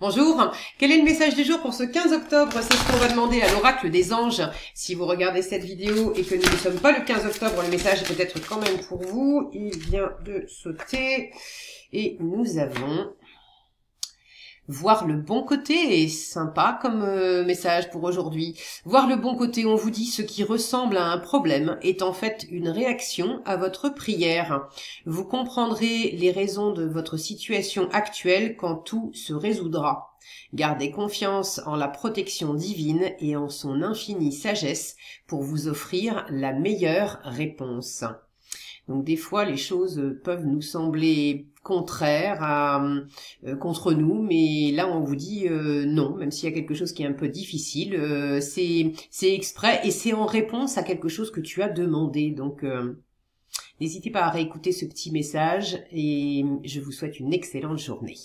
Bonjour, quel est le message du jour pour ce 15 octobre? C'est ce qu'on va demander à l'oracle des anges. Si vous regardez cette vidéo et que nous ne sommes pas le 15 octobre, le message est peut-être quand même pour vous. Il vient de sauter. Et nous avons Voir le bon côté est sympa comme euh, message pour aujourd'hui. Voir le bon côté, on vous dit ce qui ressemble à un problème est en fait une réaction à votre prière. Vous comprendrez les raisons de votre situation actuelle quand tout se résoudra. Gardez confiance en la protection divine et en son infinie sagesse pour vous offrir la meilleure réponse. Donc des fois, les choses peuvent nous sembler contraires à, euh, contre nous, mais là on vous dit euh, non, même s'il y a quelque chose qui est un peu difficile, euh, c'est c'est exprès et c'est en réponse à quelque chose que tu as demandé. Donc n'hésitez pas à réécouter ce petit message et je vous souhaite une excellente journée.